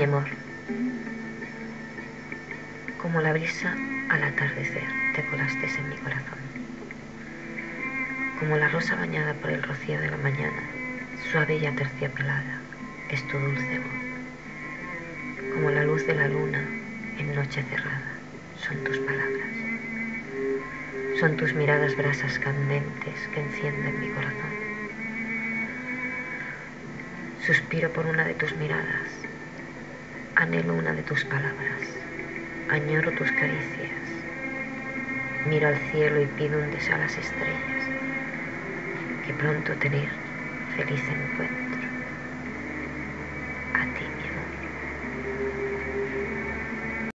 mi amor. Como la brisa al atardecer te colaste en mi corazón. Como la rosa bañada por el rocío de la mañana, suave y aterciopelada, es tu dulce voz. Como la luz de la luna en noche cerrada, son tus palabras. Son tus miradas brasas candentes que encienden mi corazón. Suspiro por una de tus miradas, anhelo una de tus palabras, añoro tus caricias, miro al cielo y pido un deseo a las estrellas, que pronto tener feliz encuentro. A ti, mi amor.